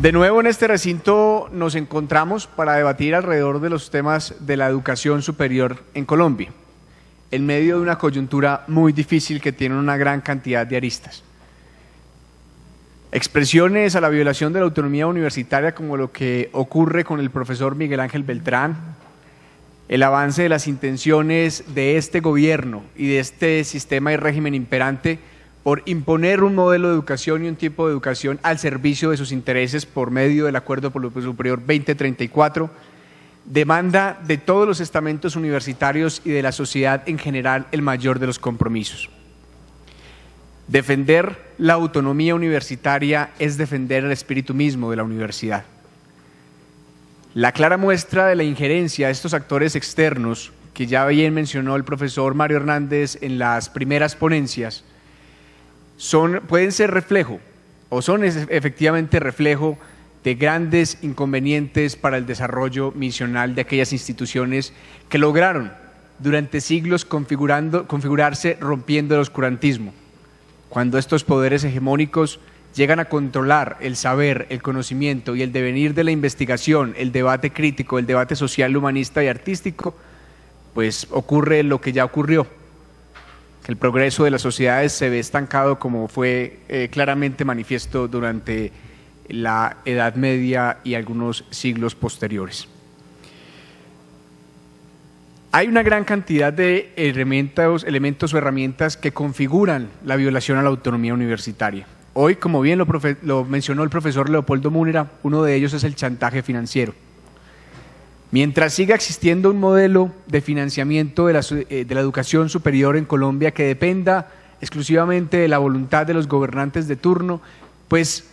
De nuevo en este recinto nos encontramos para debatir alrededor de los temas de la educación superior en Colombia, en medio de una coyuntura muy difícil que tiene una gran cantidad de aristas. Expresiones a la violación de la autonomía universitaria como lo que ocurre con el profesor Miguel Ángel Beltrán, el avance de las intenciones de este gobierno y de este sistema y régimen imperante por imponer un modelo de educación y un tipo de educación al servicio de sus intereses por medio del Acuerdo Superior 2034, demanda de todos los estamentos universitarios y de la sociedad en general el mayor de los compromisos. Defender la autonomía universitaria es defender el espíritu mismo de la universidad. La clara muestra de la injerencia de estos actores externos, que ya bien mencionó el profesor Mario Hernández en las primeras ponencias, son, pueden ser reflejo o son efectivamente reflejo de grandes inconvenientes para el desarrollo misional de aquellas instituciones que lograron durante siglos configurarse rompiendo el oscurantismo. Cuando estos poderes hegemónicos llegan a controlar el saber, el conocimiento y el devenir de la investigación, el debate crítico, el debate social, humanista y artístico, pues ocurre lo que ya ocurrió, el progreso de las sociedades se ve estancado como fue eh, claramente manifiesto durante la Edad Media y algunos siglos posteriores. Hay una gran cantidad de elementos, elementos o herramientas que configuran la violación a la autonomía universitaria. Hoy, como bien lo, mencionó el profesor Leopoldo Múnera, uno de ellos es el chantaje financiero. Mientras siga existiendo un modelo de financiamiento de la, eh, de la, educación superior en Colombia que dependa exclusivamente de la voluntad de los gobernantes de turno, pues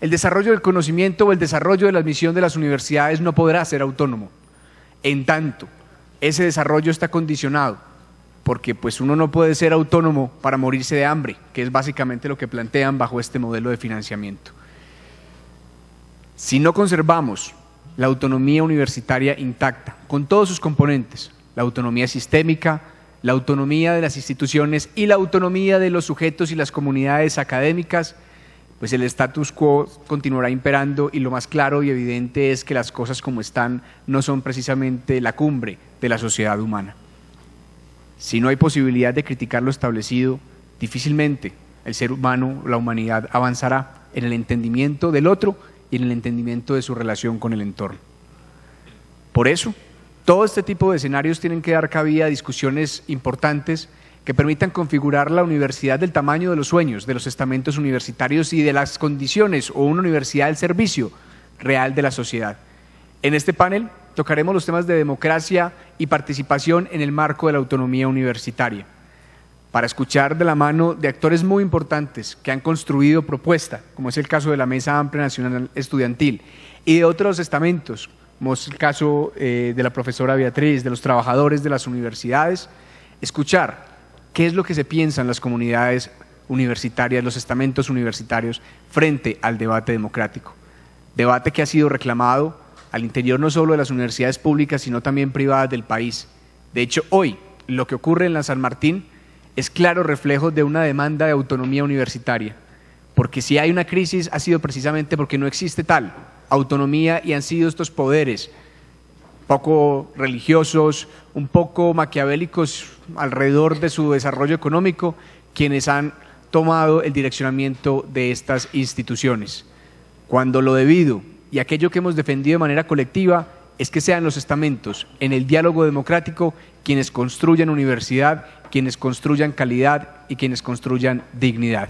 el desarrollo del conocimiento o el desarrollo de la admisión de las universidades no podrá ser autónomo. En tanto, ese desarrollo está condicionado, porque pues uno no puede ser autónomo para morirse de hambre, que es básicamente lo que plantean bajo este modelo de financiamiento. Si no conservamos la autonomía universitaria intacta, con todos sus componentes, la autonomía sistémica, la autonomía de las instituciones y la autonomía de los sujetos y las comunidades académicas, pues el status quo continuará imperando y lo más claro y evidente es que las cosas como están no son precisamente la cumbre de la sociedad humana. Si no hay posibilidad de criticar lo establecido, difícilmente el ser humano, la humanidad avanzará en el entendimiento del otro y en el entendimiento de su relación con el entorno. Por eso, todo este tipo de escenarios tienen que dar cabida a discusiones importantes que permitan configurar la universidad del tamaño de los sueños, de los estamentos universitarios y de las condiciones o una universidad al servicio real de la sociedad. En este panel tocaremos los temas de democracia y participación en el marco de la autonomía universitaria, para escuchar de la mano de actores muy importantes que han construido propuesta, como es el caso de la Mesa Amplia Nacional Estudiantil, y de otros estamentos, como es el caso eh, de la profesora Beatriz, de los trabajadores de las universidades, escuchar qué es lo que se piensa en las comunidades universitarias, los estamentos universitarios, frente al debate democrático. Debate que ha sido reclamado al interior no solo de las universidades públicas, sino también privadas del país. De hecho, hoy lo que ocurre en la San Martín es claro reflejo de una demanda de autonomía universitaria, porque si hay una crisis ha sido precisamente porque no existe tal autonomía y han sido estos poderes poco religiosos, un poco maquiavélicos alrededor de su desarrollo económico, quienes han tomado el direccionamiento de estas instituciones. Cuando lo debido y aquello que hemos defendido de manera colectiva es que sean los estamentos en el diálogo democrático quienes construyan universidad, quienes construyan calidad y quienes construyan dignidad.